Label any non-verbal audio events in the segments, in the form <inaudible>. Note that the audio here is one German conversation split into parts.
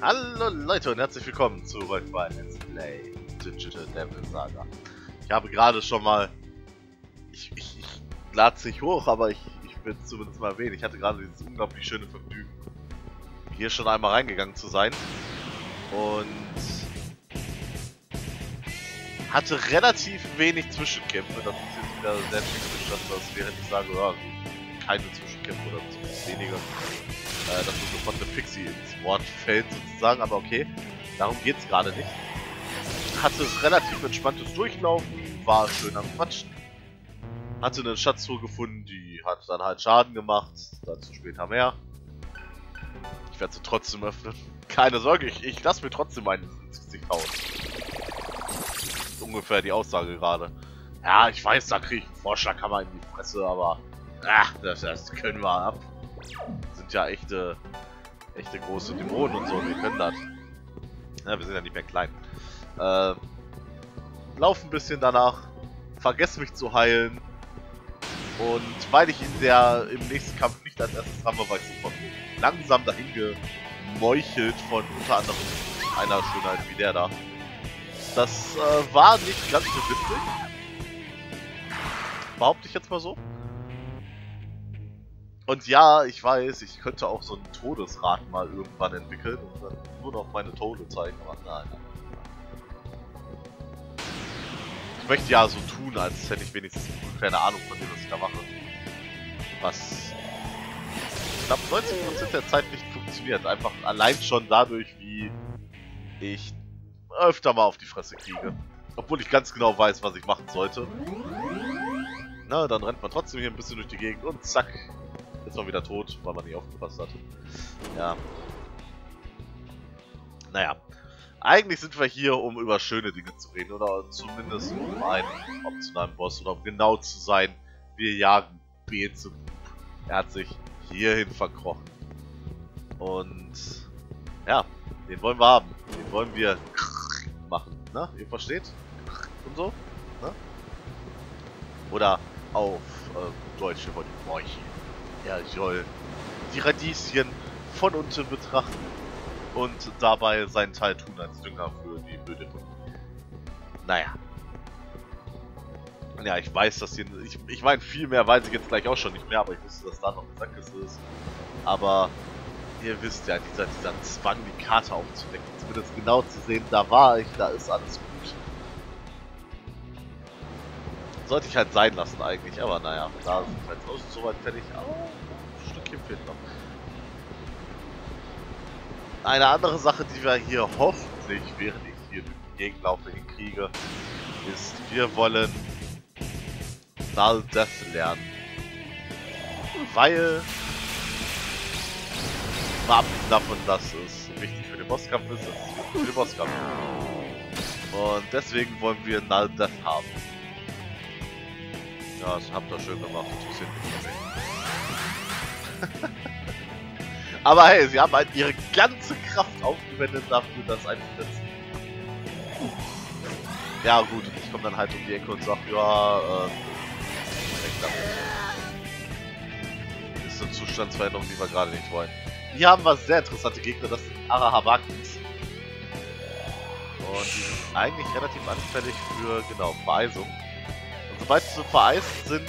Hallo Leute und herzlich willkommen zurück bei Let's Play Digital Devil Saga. Ich habe gerade schon mal... Ich, ich, ich lade nicht hoch, aber ich, ich bin zumindest mal erwähnt. Ich hatte gerade dieses unglaublich schöne Vergnügen, hier schon einmal reingegangen zu sein. Und... Hatte relativ wenig Zwischenkämpfe. Das ist jetzt wieder sehr typisch, dass das während ich sage, ja, keine Zwischenkämpfe oder zumindest weniger äh, dass man sofort eine Pixie ins Wort fällt sozusagen, aber okay, darum geht's gerade nicht. Hatte relativ entspanntes Durchlaufen, war schön am Quatschen. Hatte eine Schatztruhe gefunden, die hat dann halt Schaden gemacht, dazu später mehr. Ich werde sie trotzdem öffnen. Keine Sorge, ich, ich lasse mir trotzdem meinen ins Gesicht hauen. Ungefähr die Aussage gerade. Ja, ich weiß, da kriege ich einen Vorschlaghammer in die Fresse, aber ach, das, das können wir ab sind ja echte, echte große Dämonen und so, wir können das. Ja, wir sind ja nicht mehr klein. Äh, lauf ein bisschen danach, vergess mich zu heilen. Und weil ich in der im nächsten Kampf nicht als erstes dran war, war ich sofort langsam dahin gemeuchelt von unter anderem einer Schönheit wie der da. Das äh, war nicht ganz so witzig. Behaupte ich jetzt mal so. Und ja, ich weiß, ich könnte auch so ein Todesrad mal irgendwann entwickeln und dann nur noch meine Tode zeigen, aber nein. Ich möchte ja so tun, als hätte ich wenigstens keine Ahnung von dem, was ich da mache. Was knapp 90% der Zeit nicht funktioniert. Einfach allein schon dadurch, wie ich öfter mal auf die Fresse kriege. Obwohl ich ganz genau weiß, was ich machen sollte. Na, dann rennt man trotzdem hier ein bisschen durch die Gegend und zack, ist mal wieder tot, weil man nicht aufgepasst hat. Ja. Naja. Eigentlich sind wir hier, um über schöne Dinge zu reden. Oder zumindest um einen optionalen Boss. Oder um genau zu sein, wir jagen Beelzebub. Er hat sich hierhin verkrochen. Und ja, den wollen wir haben. Den wollen wir machen. Ne? Ihr versteht? Und so? Ne? Oder auf äh, Deutsch, wir wollen Morchen. Er soll die Radieschen von unten betrachten und dabei seinen Teil tun als Dünger für die Böden. Naja. Ja, ich weiß, dass hier... Ich, ich meine, viel mehr weiß ich jetzt gleich auch schon nicht mehr, aber ich wusste, dass da noch eine Sackgasse ist. Aber ihr wisst ja, dieser, dieser Zwang, die Karte aufzudecken, zumindest genau zu sehen, da war ich, da ist alles gut. Sollte ich halt sein lassen eigentlich, aber naja, da sind wir jetzt auch soweit fertig. Aber ein Stückchen fehlt noch. Eine andere Sache, die wir hier hoffentlich, während ich hier durch die Gegend laufe, hinkriege, ist, wir wollen Null Death lernen. Weil, mal abgesehen davon, dass es wichtig für den Bosskampf ist, ist es für den Bosskampf. Und deswegen wollen wir Null Death haben. Ja, das habt ihr schön gemacht. Interessiert mich nicht. <laughs> Aber hey, sie haben halt ihre ganze Kraft aufgewendet dafür, das einzusetzen. Ja gut, ich komme dann halt um die Ecke und sag, ja, äh, ist eine Zustandsveränderung, die wir gerade nicht wollen. Hier haben wir sehr interessante Gegner, das sind Arahabakis. Und die sind eigentlich relativ anfällig für, genau, Vereisung sobald sie vereist sind,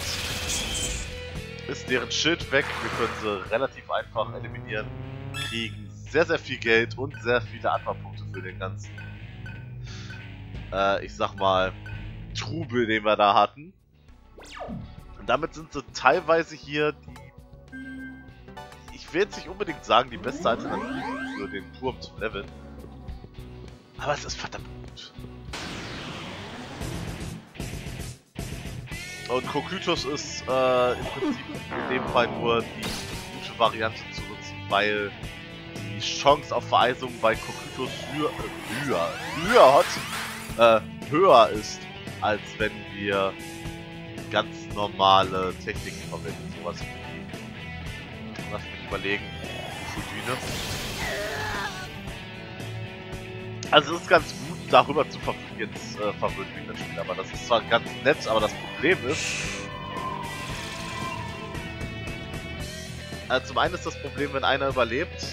ist deren Schild weg. Wir können sie relativ einfach eliminieren. Kriegen sehr, sehr viel Geld und sehr viele Anfahrpunkte für den ganzen, äh, ich sag mal, Trubel, den wir da hatten. Und damit sind sie teilweise hier die, ich will jetzt nicht unbedingt sagen, die beste Alternative für den Turm zum Leveln. Aber es ist verdammt gut. Und Kokytos ist äh, im Prinzip in dem Fall nur die gute Variante zu nutzen, weil die Chance auf Vereisung bei Kokytos höher, höher, höher, hat, äh, höher ist, als wenn wir ganz normale Techniken verwenden. Sowas wie, lass mich überlegen, Fudine. Also es ist ganz gut, darüber zu ver jetzt äh, verwöhnt mich das Spiel, aber das ist zwar ganz nett, aber das Problem ist, also zum einen ist das Problem, wenn einer überlebt,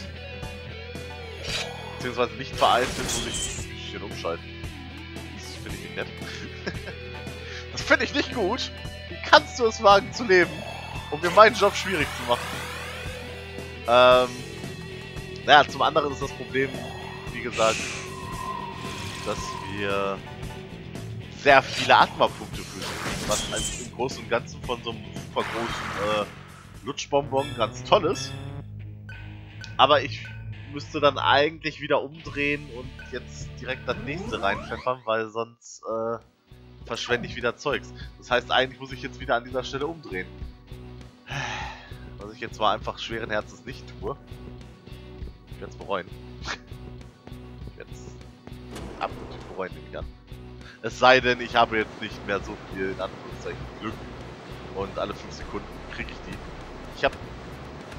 beziehungsweise nicht vereint bin, muss ich hier umschalten. Das finde ich nicht nett. <laughs> das finde ich nicht gut. Wie kannst du es wagen zu leben, um mir meinen Job schwierig zu machen? Ähm, naja, zum anderen ist das Problem, wie gesagt, dass wir sehr viele Atma-Punkte führen, was als im Großen und Ganzen von so einem super großen äh, Lutschbonbon ganz toll ist. Aber ich müsste dann eigentlich wieder umdrehen und jetzt direkt das nächste reinpfeffern, weil sonst äh, verschwende ich wieder Zeugs. Das heißt, eigentlich muss ich jetzt wieder an dieser Stelle umdrehen. Was ich jetzt mal einfach schweren Herzens nicht tue. Ich werde es bereuen. Absolut ich an. Es sei denn, ich habe jetzt nicht mehr so viel, in Anführungszeichen, Glück. Und alle 5 Sekunden kriege ich die. Ich habe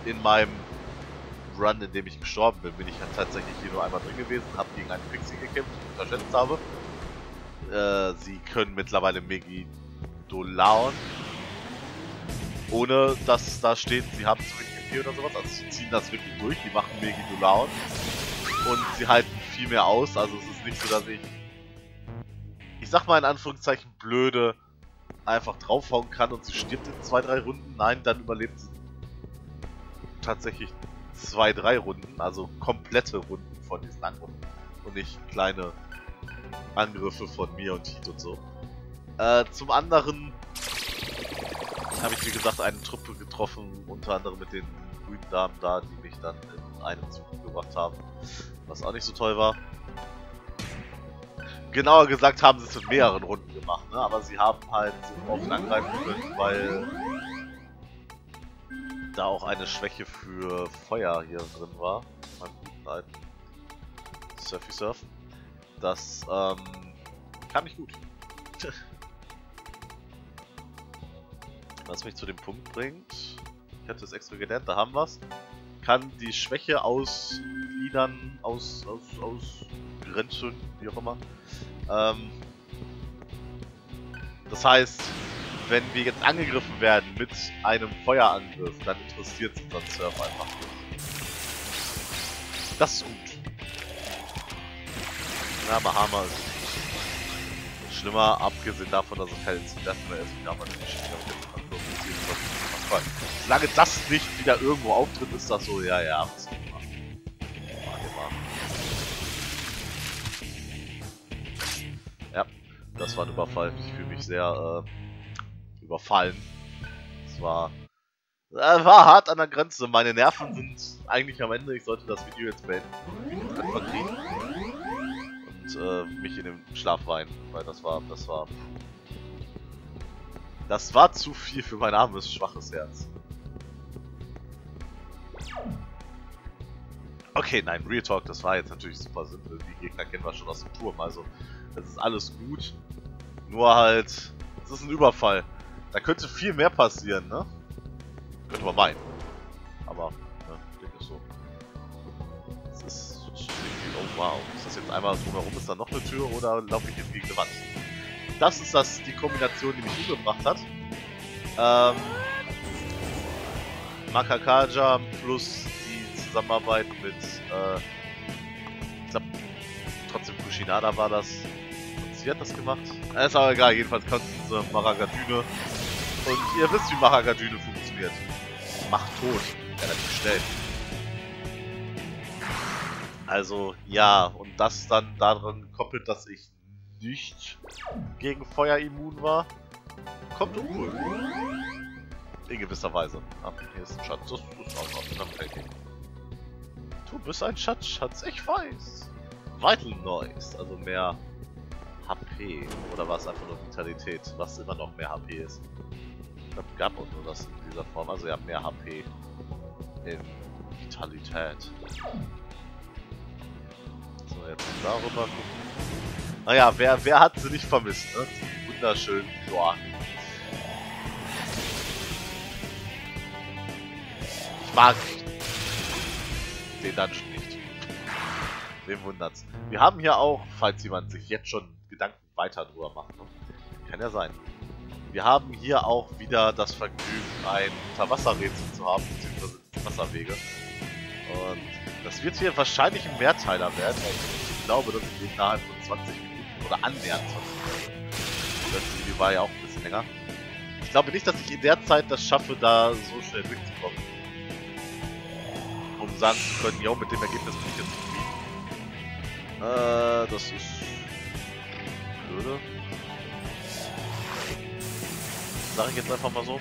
in meinem Run, in dem ich gestorben bin, bin ich halt tatsächlich hier nur einmal drin gewesen, habe gegen einen Pixie gekämpft, den ich unterschätzt habe. Äh, sie können mittlerweile Megidolaon. Ohne dass da steht, sie haben zu wenig MP oder sowas. Also sie ziehen das wirklich durch, die machen Megidolaon. Und sie halten viel mehr aus, also es ist nicht so, dass ich ich sag mal in Anführungszeichen blöde einfach draufhauen kann und sie stirbt in zwei, drei Runden. Nein, dann überlebt sie tatsächlich zwei, drei Runden, also komplette Runden von diesen Angriffen und nicht kleine Angriffe von mir und Heat und so. Äh, zum anderen habe ich wie gesagt eine Truppe getroffen, unter anderem mit den grünen Damen da, die mich dann in einem Zug gebracht haben, was auch nicht so toll war. Genauer gesagt haben sie es in mehreren Runden gemacht, ne? aber sie haben halt so oft angreifen können, weil da auch eine Schwäche für Feuer hier drin war. Beim guten alten Surfy Surf. Das ähm, kam nicht gut. <laughs> Was mich zu dem Punkt bringt, ich hatte es extra gelernt, da haben wir es. Kann die Schwäche ausgliedern, aus, aus, Grenzen, wie auch immer. Ähm, das heißt, wenn wir jetzt angegriffen werden mit einem Feuerangriff, dann interessiert es unseren Surf einfach nicht. Das ist gut. Ja, Bahama ist schlimmer, abgesehen davon, dass es kein Incident mehr ist, wie damals Schiene Solange das nicht wieder irgendwo auftritt, ist das so, ja, ja, was Ja, das war ein Überfall. Ich fühle mich sehr äh, überfallen. Es war, äh, war hart an der Grenze. Meine Nerven sind eigentlich am Ende. Ich sollte das Video jetzt beenden. Und äh, mich in den Schlaf weinen. Weil das war, das war... Das war zu viel für mein armes, schwaches Herz. Okay, nein, Real Talk, das war jetzt natürlich super simpel. Die Gegner kennen wir schon aus dem Turm, also das ist alles gut. Nur halt, es ist ein Überfall. Da könnte viel mehr passieren, ne? Könnte man meinen. Aber, ne, Ding ist so. Es ist oh wow. Ist das jetzt einmal drumherum, ist da noch eine Tür oder laufe ich jetzt gegen eine Wand? Das ist das, die Kombination, die mich umgebracht hat. Ähm, Makakaja plus die Zusammenarbeit mit, äh, ich glaub, trotzdem Kushinada war das. Und sie hat das gemacht. Ist aber egal, jedenfalls kommt diese Maragadüne und ihr wisst, wie Mahagadüne funktioniert. Macht tot. Relativ schnell. Also, ja, und das dann daran gekoppelt, dass ich nicht gegen Feuer immun war, kommt uncool. In gewisser Weise. Ah, hier ist ein Schatz. Das ist auch noch ein Du bist ein Schatzschatz, ich weiß. Vital Noise, also mehr HP. Oder war es einfach nur Vitalität, was immer noch mehr HP ist glaube, gab und nur das in dieser Form. Also ja, mehr HP in Vitalität. So, jetzt darüber gucken. Naja, wer, wer hat sie nicht vermisst, ne? Die wunderschönen. Mag den Dungeon nicht. Wem wundert's. Wir haben hier auch, falls jemand sich jetzt schon Gedanken weiter drüber macht, ne? kann ja sein, wir haben hier auch wieder das Vergnügen, ein Unterwasserrätsel zu haben, beziehungsweise Wasserwege. Und Das wird hier wahrscheinlich ein Mehrteiler werden, ich glaube, dass ich innerhalb von 20 Minuten oder annähernd 20 Minuten. Das Video war ja auch ein bisschen länger. Ich glaube nicht, dass ich in der Zeit das schaffe, da so schnell durchzukommen. Um sagen zu können, jo, mit dem Ergebnis bin ich jetzt zufrieden. Äh, das ist... Blöde. Sag ich jetzt einfach mal so.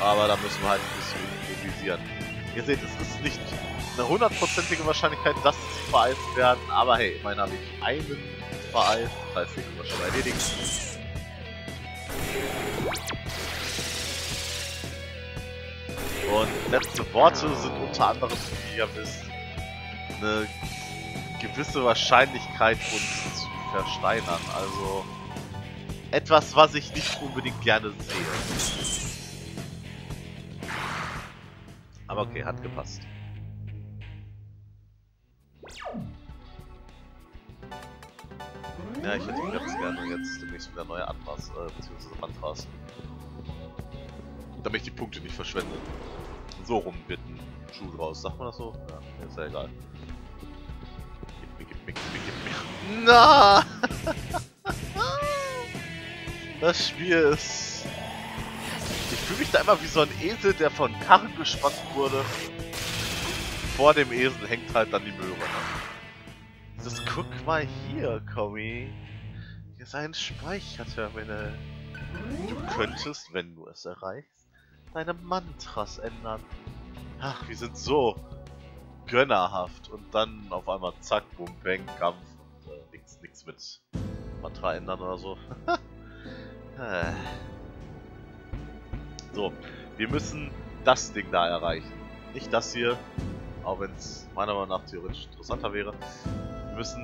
Aber da müssen wir halt ein bisschen improvisieren. Ihr seht, es ist nicht eine hundertprozentige Wahrscheinlichkeit, dass sie vereist werden, aber hey, immerhin habe ich einen vereist, das heißt, den können wir schon mal Und letzte Worte sind unter anderem, wie ihr wisst, eine gewisse Wahrscheinlichkeit uns zu versteinern. Also etwas, was ich nicht unbedingt gerne sehe. Aber okay, hat gepasst. Ja, ich hätte ganz gerne jetzt demnächst wieder neue Atmas, äh, beziehungsweise Mantras. Damit ich die Punkte nicht verschwende. So rum wird ein Schuh draus. Sagt man das so? Ja, ist ja egal. Gib mir, gib mir, gib mir, gib mir. Na! <laughs> Das Spiel ist... Ich fühle mich da immer wie so ein Esel, der von Karren gespannt wurde. Vor dem Esel hängt halt dann die Möhre. Das guck mal hier, Comi. Hier ist ein Speicherterminal. Du könntest, wenn du es erreichst, deine Mantras ändern. Ach, wir sind so gönnerhaft. Und dann auf einmal zack, boom, bang, Kampf. Und äh, nix, nix mit Mantra ändern oder so. <laughs> Äh. so, wir müssen das Ding da erreichen. Nicht das hier, auch wenn es meiner Meinung nach theoretisch interessanter wäre. Wir müssen...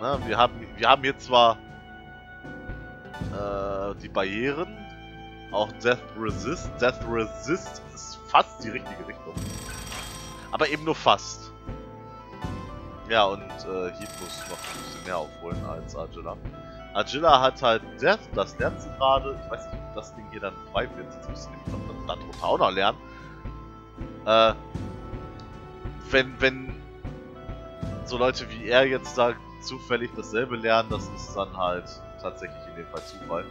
Na, wir haben, wir haben hier zwar äh, die Barrieren, auch Death Resist. Death Resist ist fast die richtige Richtung. Aber eben nur fast. Ja, und äh, Heat muss noch ein bisschen mehr aufholen als Agila. Agila hat halt Death, das lernt sie gerade. Ich weiß nicht, ob das Ding hier dann frei wird. Jetzt müssen wir dann, dann drunter auch noch lernen. Äh, wenn, wenn so Leute wie er jetzt da zufällig dasselbe lernen, das ist dann halt tatsächlich in dem Fall Zufall.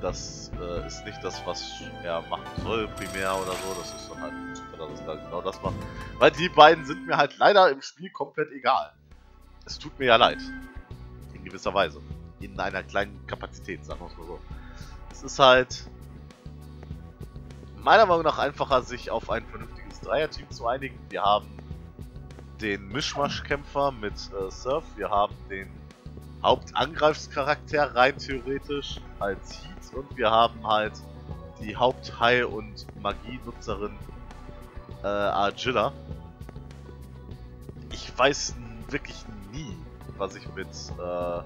Das äh, ist nicht das, was er machen soll, primär oder so. Das ist dann halt Zufall, dass er genau das macht. Weil die beiden sind mir halt leider im Spiel komplett egal. Es tut mir ja leid. In gewisser Weise in einer kleinen Kapazität, sagen wir es mal so. Es ist halt meiner Meinung nach einfacher, sich auf ein vernünftiges Dreierteam zu einigen. Wir haben den Mischmaschkämpfer mit äh, Surf, wir haben den Hauptangreifscharakter rein theoretisch als Heat und wir haben halt die Hauptheil- und Magienutzerin äh, Argilla. Ich weiß wirklich nie, was ich mit äh,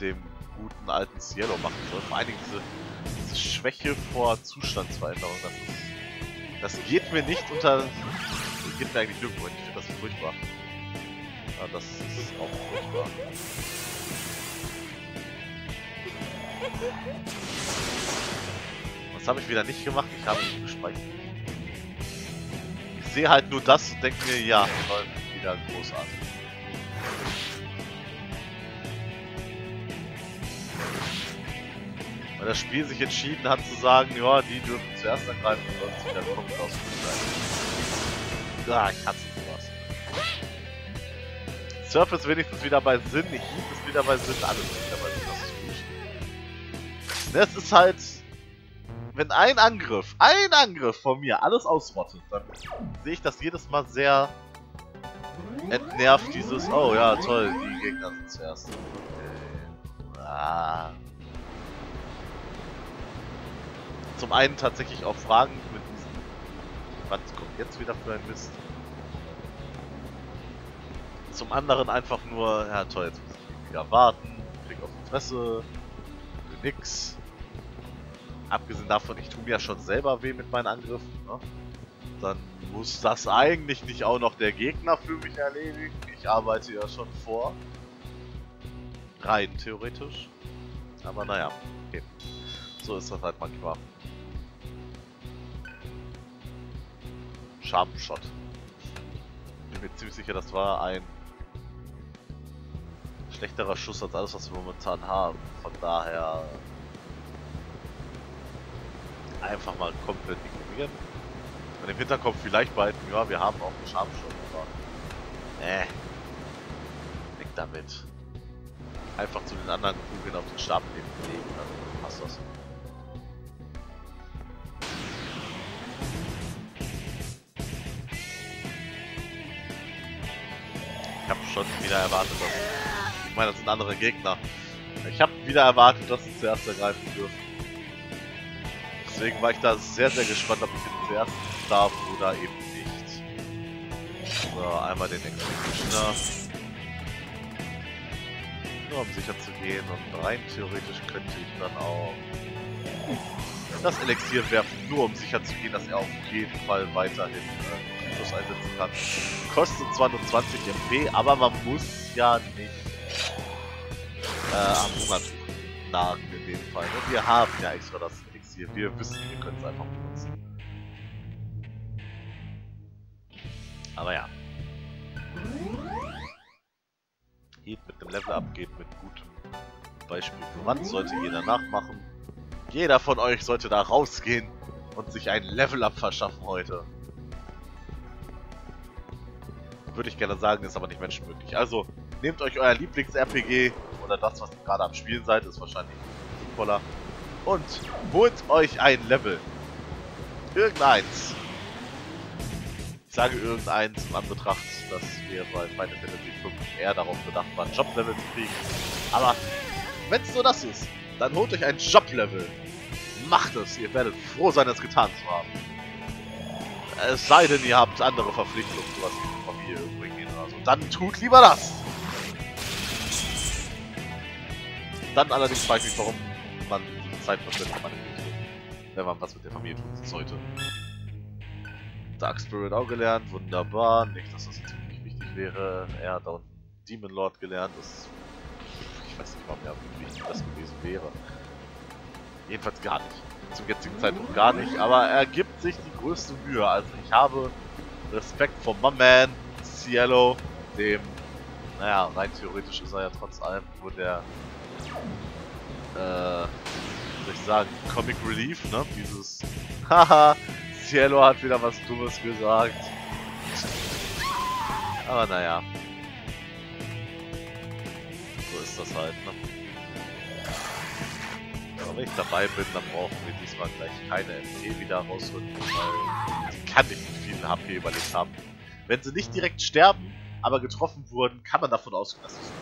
dem guten alten Cielo machen soll. Vor allen Dingen diese, diese Schwäche vor Zustandsveränderung. Das, ist, das geht mir nicht unter... Das geht mir eigentlich nirgendwo. Ich finde das furchtbar. Ja, das ist auch furchtbar. Was habe ich wieder nicht gemacht? Ich habe nicht gespeichert. Ich sehe halt nur das und denke mir, ja, toll, wieder großartig. weil das Spiel sich entschieden hat zu sagen, ja, die dürfen zuerst angreifen und sonst wieder kommt aus Ah, ich hasse sowas. Surf ist wenigstens wieder bei Sinn, Heat ist wieder bei Sinn, alles wieder das ist halt, wenn ein Angriff, ein Angriff von mir alles ausrottet, dann sehe ich das jedes Mal sehr entnervt, dieses, oh ja, toll, die Gegner sind zuerst. Ah. zum einen tatsächlich auch Fragen mit diesem, was kommt jetzt wieder für ein Mist? Zum anderen einfach nur, ja toll, jetzt muss ich wieder warten, krieg auf die Fresse, nix. Abgesehen davon, ich tue mir ja schon selber weh mit meinen Angriffen, ne? Dann muss das eigentlich nicht auch noch der Gegner für mich erledigen. Ich arbeite ja schon vor. Rein theoretisch. Aber naja, okay. So ist das halt manchmal. Sharpshot. Bin mir ziemlich sicher, das war ein schlechterer Schuss als alles, was wir momentan haben. Von daher einfach mal komplett ignorieren. Und im Hinterkopf vielleicht behalten, ja, wir haben auch einen Sharpshot, aber nee, weg damit. Einfach zu den anderen Kugeln auf den Stab legen, dann passt das. Ich habe schon wieder erwartet, dass... Ich meine, das sind andere Gegner. Ich habe wieder erwartet, dass sie zuerst ergreifen dürfen. Deswegen war ich da sehr, sehr gespannt, ob ich den zuerst darf oder eben nicht. So, einmal den Executioner. Nur um sicher zu gehen und rein theoretisch könnte ich dann auch das Elixier werfen, nur um sicher zu gehen, dass er auf jeden Fall weiterhin äh, einsetzen kann. Kostet zwar nur 20 MP, aber man muss ja nicht äh, am Hungertuch nagen in dem Fall. Und wir haben ja extra das Elixier, wir wissen, wir können es einfach benutzen. Aber ja. Heat mit dem Level Up geht mit gutem Beispiel voran, sollte jeder nachmachen. Jeder von euch sollte da rausgehen und sich ein Level-Up verschaffen heute. Würde ich gerne sagen, ist aber nicht menschenmöglich. Also, nehmt euch euer Lieblings-RPG oder das, was ihr gerade am Spielen seid, ist wahrscheinlich sinnvoller. Und holt euch ein Level. Irgendeins. Ich sage irgendeins in Anbetracht, dass wir bei Final Fantasy 5 eher darauf bedacht waren, Job-Level zu kriegen. Aber wenn es nur das ist, dann holt euch ein Job-Level. Macht es, ihr werdet froh sein, es getan zu haben. Es sei denn, ihr habt andere Verpflichtungen, sowas wie Familie hingehen oder so. Dann tut lieber das! Dann allerdings frage ich warum man Zeit verschwendet, wenn man was mit der Familie tun sollte. Dark Spirit auch gelernt, wunderbar. Nicht, dass das jetzt wirklich wichtig wäre. Er hat auch Demon Lord gelernt, das weiß nicht, warum ja wichtig das gewesen wäre. Jedenfalls gar nicht. Zum jetzigen Zeitpunkt gar nicht, aber er gibt sich die größte Mühe. Also ich habe Respekt vor my man, Cielo, dem, naja, rein theoretisch ist er ja trotz allem nur der, äh, soll ich sagen, Comic Relief, ne? Dieses, haha, Cielo hat wieder was Dummes gesagt. Aber naja, ist das halt, ne? Aber wenn ich dabei bin, dann brauchen wir diesmal gleich keine MT wieder rausrücken, weil sie kann nicht mit vielen HP überlebt haben. Wenn sie nicht direkt sterben, aber getroffen wurden, kann man davon ausgehen, dass sie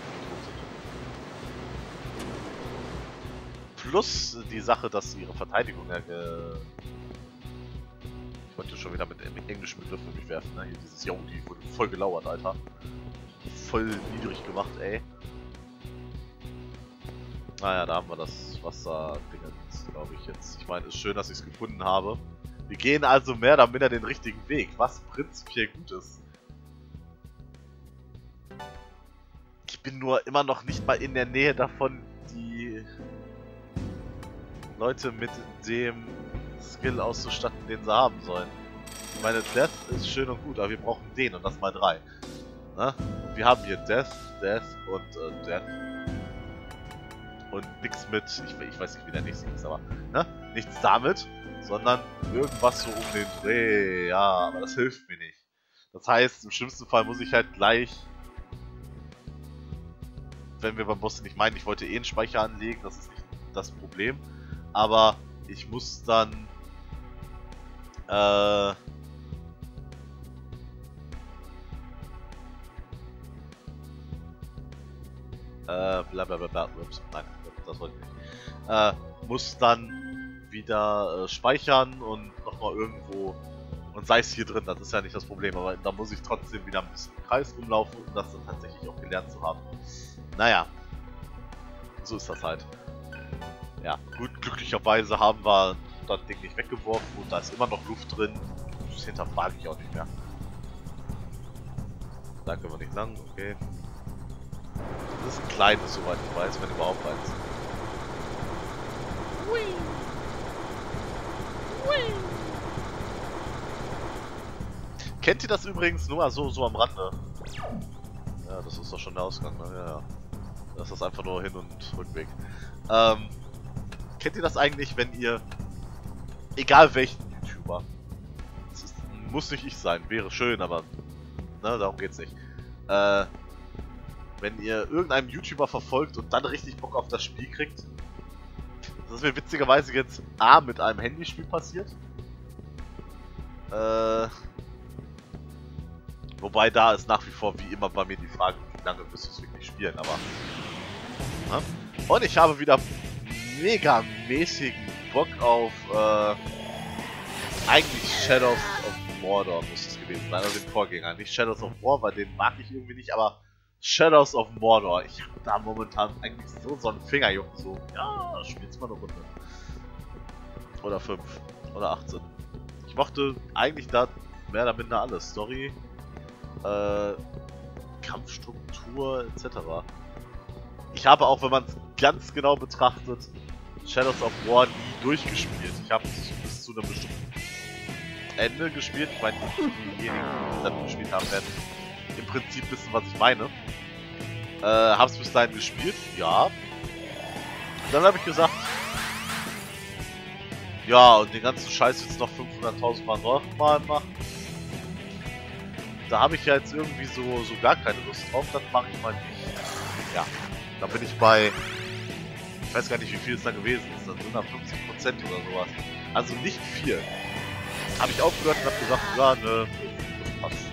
Plus die Sache, dass ihre Verteidigung ja ge Ich wollte schon wieder mit englischen Begriffen mich werfen, ne? Hier dieses Yo, die wurde voll gelauert, Alter. Voll niedrig gemacht, ey. Naja, da haben wir das Wasser-Ding, glaube ich jetzt. Ich meine, es ist schön, dass ich es gefunden habe. Wir gehen also mehr oder minder den richtigen Weg, was prinzipiell gut ist. Ich bin nur immer noch nicht mal in der Nähe davon, die Leute mit dem Skill auszustatten, den sie haben sollen. Ich meine, Death ist schön und gut, aber wir brauchen den und das mal drei. Ne? Wir haben hier Death, Death und äh, Death und nichts mit, ich, ich, weiß nicht, wie der nächste ist, aber ne? nichts damit, sondern irgendwas so um den Dreh. Ja, aber das hilft mir nicht. Das heißt, im schlimmsten Fall muss ich halt gleich, wenn wir beim Boss nicht meinen, ich wollte eh einen Speicher anlegen, das ist nicht das Problem, aber ich muss dann äh, äh, bla bla bla, ups, nein, das wollte ich nicht. Äh, muss dann wieder äh, speichern und nochmal irgendwo, und sei es hier drin, das ist ja nicht das Problem, aber da muss ich trotzdem wieder ein bisschen im Kreis rumlaufen, um das dann tatsächlich auch gelernt zu haben. Naja, so ist das halt. Ja, gut, glücklicherweise haben wir das Ding nicht weggeworfen und da ist immer noch Luft drin. Das hinterfrage ich auch nicht mehr. Da können wir nicht lang, okay. Das ist ein kleines, soweit ich weiß, wenn überhaupt eins. Kennt ihr das übrigens nur mal so, so am Rande? Ja, das ist doch schon der Ausgang, ne? Ja, ja. Das ist einfach nur Hin- und Rückweg. Ähm, kennt ihr das eigentlich, wenn ihr, egal welchen YouTuber, ist, muss nicht ich sein, wäre schön, aber ne, darum geht's nicht. Äh, wenn ihr irgendeinen YouTuber verfolgt und dann richtig Bock auf das Spiel kriegt, das ist mir witzigerweise jetzt A mit einem Handyspiel passiert. Äh, wobei da ist nach wie vor wie immer bei mir die Frage, wie lange müsst ihr es wirklich spielen, aber. Na? Und ich habe wieder mega mäßigen Bock auf äh, eigentlich Shadows of Mordor muss es gewesen sein, also den Vorgänger. Nicht Shadows of War, weil den mag ich irgendwie nicht, aber Shadows of Mordor. Ich hab da momentan eigentlich so, so einen Fingerjuck. So, ja, spiel's mal eine Runde. Oder 5. Oder 18. Ich mochte eigentlich da mehr oder minder alles. Story, äh, Kampfstruktur, etc. Ich habe auch, wenn man es ganz genau betrachtet, Shadows of War nie durchgespielt. Ich habe bis zu einem bestimmten Ende gespielt. Ich meine, diejenigen, die dann gespielt haben, werden im Prinzip wissen, was ich meine. Äh, hab's bis dahin gespielt, ja. Und dann habe ich gesagt, ja, und den ganzen Scheiß jetzt noch 500.000 Mal nochmal machen. Da habe ich ja jetzt irgendwie so, so gar keine Lust drauf, das mache ich mal nicht. Ja, da bin ich bei, ich weiß gar nicht, wie viel es da gewesen ist, dann sind da 50% oder sowas. Also nicht viel. Habe ich aufgehört und habe gesagt, ja, ne, das passt.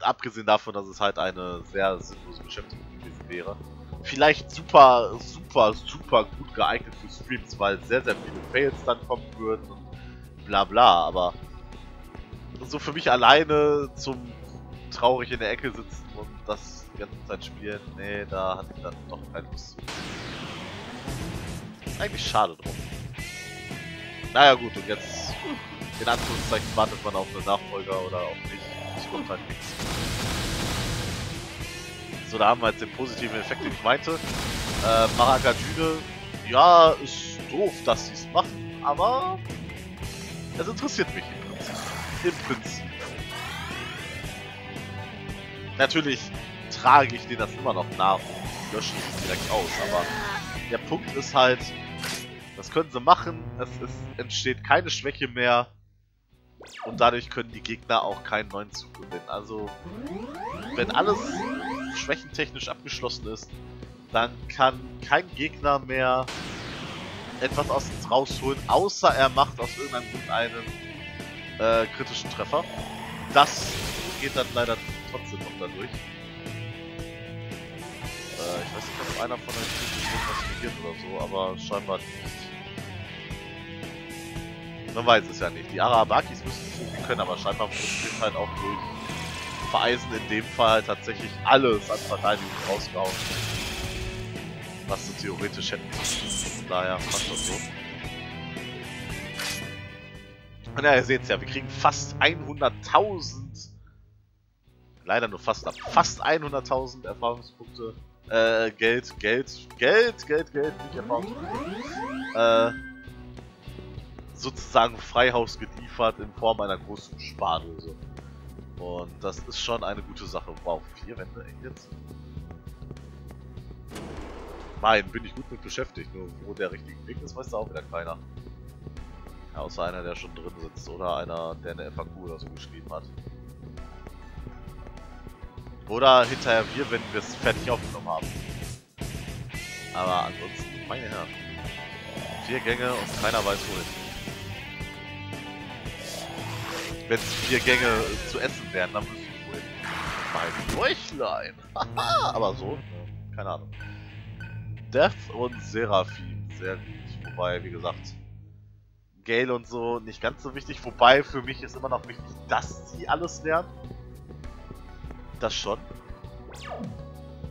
abgesehen davon, dass es halt eine sehr sinnlose Beschäftigung gewesen wäre. Vielleicht super, super, super gut geeignet für Streams, weil sehr, sehr viele Fails dann kommen würden und bla bla, aber so für mich alleine zum traurig in der Ecke sitzen und das die ganze Zeit spielen, nee, da hatte ich dann doch keine Lust zu. Eigentlich schade drum. Naja gut, und jetzt in Anführungszeichen wartet man auf einen Nachfolger oder auch nicht. Es kommt halt nichts. So, da haben wir jetzt den positiven Effekt, den ich meinte. Äh, Maragajüne, ja, ist doof, dass sie es machen, aber es interessiert mich im Prinzip. Im Prinzip. Natürlich trage ich denen das immer noch nach und lösche es direkt aus, aber der Punkt ist halt, das können sie machen, es, es entsteht keine Schwäche mehr und dadurch können die Gegner auch keinen neuen Zug gewinnen. Also, wenn alles schwächentechnisch abgeschlossen ist, dann kann kein Gegner mehr etwas aus uns rausholen, außer er macht aus irgendeinem Grund einen äh, kritischen Treffer. Das geht dann leider trotzdem noch dadurch. Äh, ich weiß nicht, ob einer von euch irgendwas regiert oder so, aber scheinbar nicht. Man weiß es ja nicht. Die Arabakis müssen es irgendwie können, aber scheinbar wird halt auch durch Vereisen in dem Fall halt tatsächlich alles an Verteidigung rausgehauen. Was sie theoretisch hätten. Von daher passt das so. Und ja, ihr seht es ja, wir kriegen fast 100.000. Leider nur fast ab. Fast 100.000 Erfahrungspunkte. Äh, Geld, Geld, Geld, Geld, Geld, nicht Erfahrungspunkte. Äh, sozusagen Freihaus geliefert in Form einer großen Spardose. Und das ist schon eine gute Sache. Wow, vier Wände echt jetzt? Nein, bin ich gut mit beschäftigt. Nur wo der richtige Weg ist, weiß da auch wieder keiner. Außer einer, der schon drin sitzt oder einer, der eine FAQ oder so geschrieben hat. Oder hinterher wir, wenn wir es fertig aufgenommen haben. Aber ansonsten, meine Herren. Vier Gänge und keiner weiß wohin. Wenn es vier Gänge zu essen wären, dann müsste ich wohl mein Bäuchlein. Aber so, ne, keine Ahnung. Death und Seraphim, sehr gut. Wobei, wie gesagt, Gale und so nicht ganz so wichtig. Wobei, für mich ist immer noch wichtig, dass sie alles lernen. Das schon.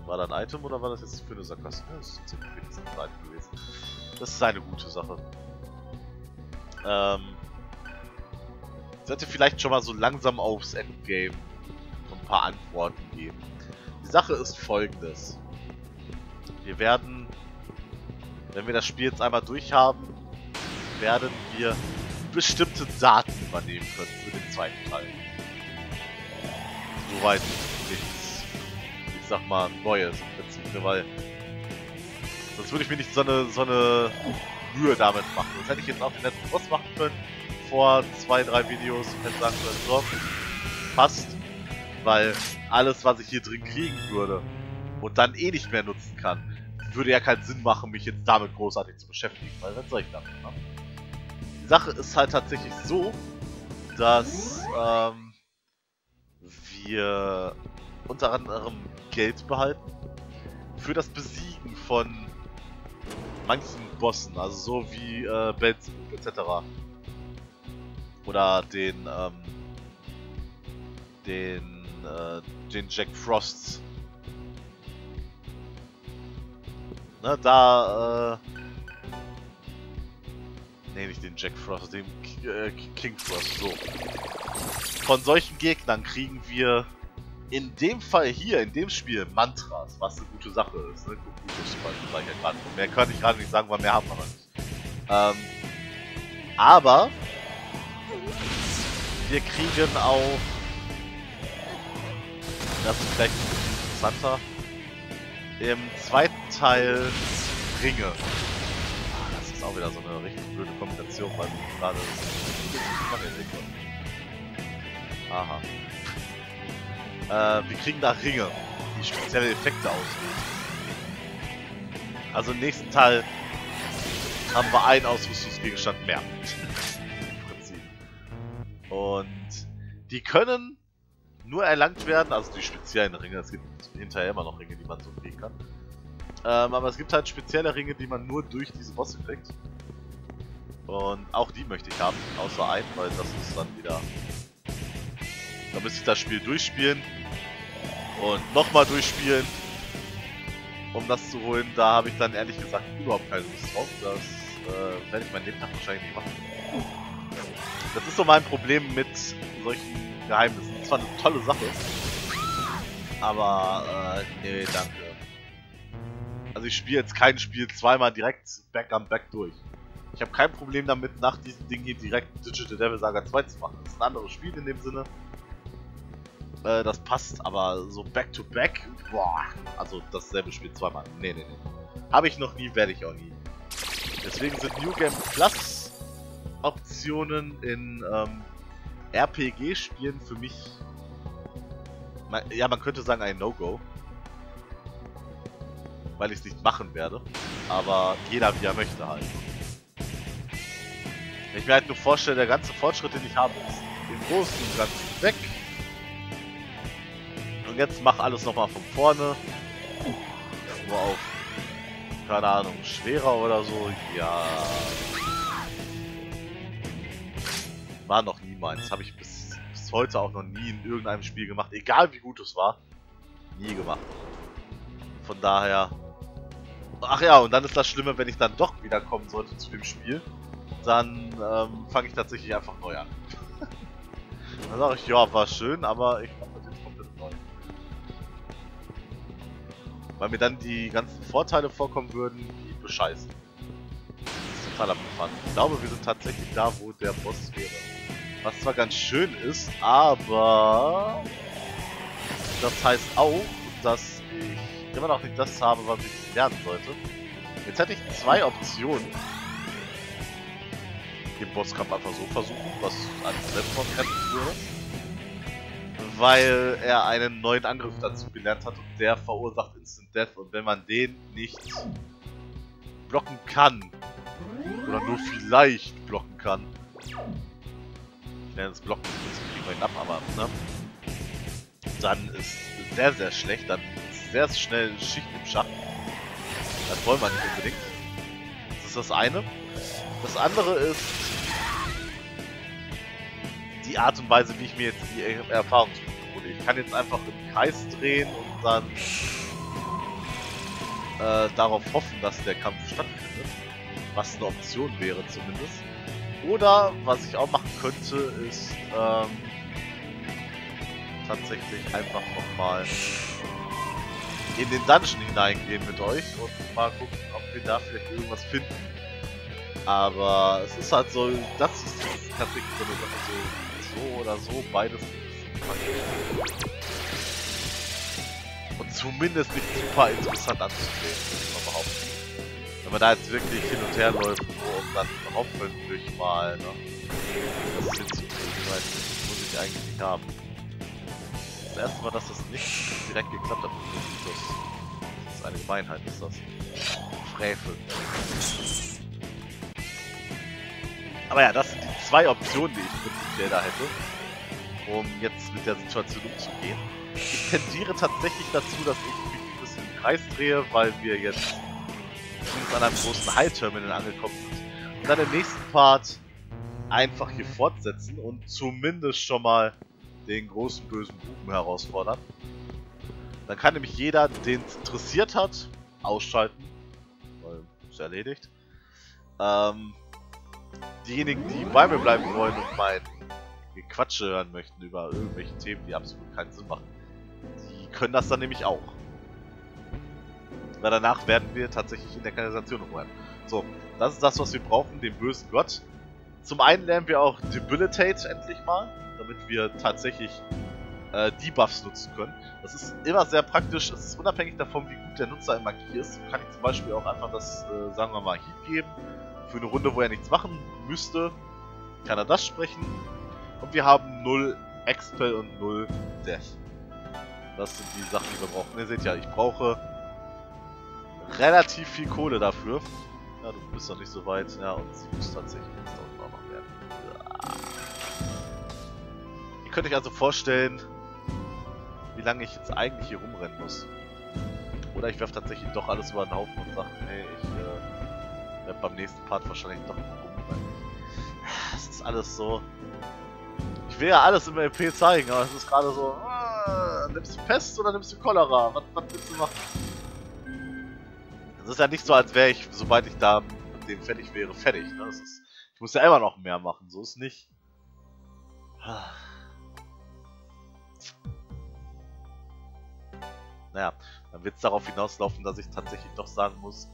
War da ein Item oder war das jetzt für eine Sackgasse? Ja, das ist ziemlich wenigstens ein Item gewesen. Das ist eine gute Sache. Ähm, sollte vielleicht schon mal so langsam aufs Endgame ein paar Antworten geben. Die Sache ist folgendes. Wir werden, wenn wir das Spiel jetzt einmal durchhaben, werden wir bestimmte Daten übernehmen können für den zweiten Teil. Soweit nichts, ich sag mal, Neues im Prinzip, ne, weil sonst würde ich mir nicht so eine, so eine Mühe damit machen. Das hätte ich jetzt auch den letzten Boss machen können, vor zwei, drei Videos und hätte sagen können, so, passt, weil alles, was ich hier drin kriegen würde und dann eh nicht mehr nutzen kann, würde ja keinen Sinn machen, mich jetzt damit großartig zu beschäftigen, weil was soll ich damit machen? Die Sache ist halt tatsächlich so, dass ähm, wir unter anderem Geld behalten für das Besiegen von manchen Bossen, also so wie äh, Belzebub etc. Oder den, ähm, den, äh, den Jack Frosts. Ne, da, äh, Ne, nicht den Jack Frost, den äh, King Frost, so. Von solchen Gegnern kriegen wir in dem Fall hier, in dem Spiel, Mantras, was eine gute Sache ist. Ne? Gut, das sage ich ja gerade. Mehr kann ich gerade nicht sagen, weil mehr haben wir noch nicht. Ähm, aber wir kriegen auch, das ist vielleicht ein bisschen interessanter, im zweiten Teil Ringe auch wieder so eine richtig blöde Kombination, weil ich gerade Aha. Äh, wir kriegen da Ringe, die spezielle Effekte auslösen. Also im nächsten Teil haben wir einen Ausrüstungsgegenstand mehr. <laughs> Im Prinzip. Und die können nur erlangt werden, also die speziellen Ringe, es gibt hinterher immer noch Ringe, die man so kriegen kann. Ähm, aber es gibt halt spezielle Ringe, die man nur durch diese Bosse kriegt. Und auch die möchte ich haben, außer einen, weil das ist dann wieder... Da müsste ich das Spiel durchspielen. Und nochmal durchspielen. Um das zu holen, da habe ich dann ehrlich gesagt überhaupt keine Lust drauf. Das äh, werde ich meinen Lebtag wahrscheinlich nicht machen. Das ist so mein Problem mit solchen Geheimnissen. Das zwar eine tolle Sache, aber äh, nee, danke. Also ich spiele jetzt kein Spiel zweimal direkt back am back durch. Ich habe kein Problem damit, nach diesem Ding hier direkt Digital Devil Saga 2 zu machen. Das ist ein anderes Spiel in dem Sinne. Äh, das passt, aber so back to back, boah, also dasselbe Spiel zweimal. Nee, nee, nee. Habe ich noch nie, werde ich auch nie. Deswegen sind New Game Plus Optionen in ähm, RPG-Spielen für mich, ja, man könnte sagen ein No-Go weil ich es nicht machen werde. Aber jeder wie er möchte halt. Wenn ich mir halt nur vorstelle, der ganze Fortschritt, den ich habe, ist im Großen und Ganzen weg. Und jetzt mach alles nochmal von vorne. Nur auf, keine Ahnung, schwerer oder so. Ja. War noch nie meins. Habe ich bis, bis heute auch noch nie in irgendeinem Spiel gemacht. Egal wie gut es war. Nie gemacht. Von daher Ach ja, und dann ist das Schlimme, wenn ich dann doch wiederkommen sollte zu dem Spiel, dann ähm, fange ich tatsächlich einfach neu an. <laughs> dann sage ich, ja, war schön, aber ich Weil mir dann die ganzen Vorteile vorkommen würden, die bescheißen. Das ist total abgefahren. Ich glaube, wir sind tatsächlich da, wo der Boss wäre. Was zwar ganz schön ist, aber das heißt auch, dass ich immer noch nicht das habe, was ich werden sollte. Jetzt hätte ich zwei Optionen. Den Bosskampf einfach so versuchen, was an kämpfen würde. Weil er einen neuen Angriff dazu gelernt hat und der verursacht Instant Death und wenn man den nicht blocken kann, oder nur vielleicht blocken kann, ich nenne es blocken, das kriegen wir ihn ab, aber ne, dann ist sehr, sehr schlecht, dann sehr schnell Schicht im Schacht. Das wollen wir nicht unbedingt. Das ist das eine. Das andere ist und Weise, wie ich mir jetzt die Erfahrungspunkte hole. Ich kann jetzt einfach im Kreis drehen und dann äh, darauf hoffen, dass der Kampf stattfindet. Was eine Option wäre zumindest. Oder was ich auch machen könnte, ist ähm, tatsächlich einfach nochmal in den Dungeon hineingehen mit euch und mal gucken, ob wir da vielleicht irgendwas finden. Aber es ist halt so, das ist tatsächlich so eine Sache, so oder so, beides und zumindest nicht super interessant anzusehen, muss man behaupten. Wenn man da jetzt wirklich hin und her läuft, so, um dann hoffentlich mal ne, das hinzukriegen, weil das muss ich eigentlich nicht haben. Das erste Mal, dass das nicht direkt geklappt hat mit dem Das ist eine Gemeinheit, ist das. Frevel. Aber ja, das sind die zwei Optionen, die ich prinzipiell da hätte, um jetzt mit der Situation umzugehen. Ich tendiere tatsächlich dazu, dass ich mich ein bisschen im Kreis drehe, weil wir jetzt zumindest an einem großen High-Terminal angekommen sind. Und dann im nächsten Part einfach hier fortsetzen und zumindest schon mal den großen bösen Buben herausfordern. Dann kann nämlich jeder, den es interessiert hat, ausschalten. Weil ist erledigt. Ähm, diejenigen, die bei mir bleiben wollen und mein Gequatsche hören möchten über irgendwelche Themen, die absolut keinen Sinn machen, die können das dann nämlich auch. Weil danach werden wir tatsächlich in der Kanalisation rumrennen. So, das ist das, was wir brauchen, den bösen Gott. Zum einen lernen wir auch Debilitate endlich mal, damit wir tatsächlich äh, Debuffs nutzen können. Das ist immer sehr praktisch, es ist unabhängig davon, wie gut der Nutzer in Magie ist. Kann ich zum Beispiel auch einfach das, äh, sagen wir mal, Heat geben für eine Runde, wo er nichts machen müsste, kann er das sprechen. Und wir haben 0 Expel und 0 Death. Das sind die Sachen, die wir brauchen. Ihr seht ja, ich brauche relativ viel Kohle dafür. Ja, du bist noch nicht so weit. Ja, und sie muss tatsächlich jetzt da unten auch noch werden. Ihr könnt euch also vorstellen, wie lange ich jetzt eigentlich hier rumrennen muss. Oder ich werfe tatsächlich doch alles über den Haufen und sage, hey, ich äh, äh, beim nächsten Part wahrscheinlich doch rum. Es ist alles so. Ich will ja alles im LP zeigen, aber es ist gerade so. Ah, nimmst du Pest oder nimmst du Cholera? Was, was willst du machen? Es ist ja nicht so, als wäre ich, sobald ich da mit dem fertig wäre, fertig. Ne? Ist, ich muss ja immer noch mehr machen, so ist nicht. Naja, dann wird es darauf hinauslaufen, dass ich tatsächlich doch sagen muss,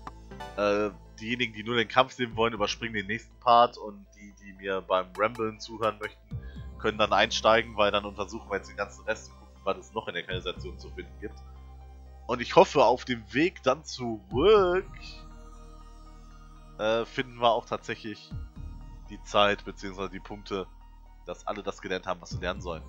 äh, diejenigen, die nur den Kampf sehen wollen, überspringen den nächsten Part und die, die mir beim Ramblen zuhören möchten, können dann einsteigen, weil dann untersuchen wir jetzt den ganzen Rest und gucken, was es noch in der Kanalisation zu finden gibt. Und ich hoffe, auf dem Weg dann zurück äh, finden wir auch tatsächlich die Zeit bzw. die Punkte, dass alle das gelernt haben, was sie lernen sollen.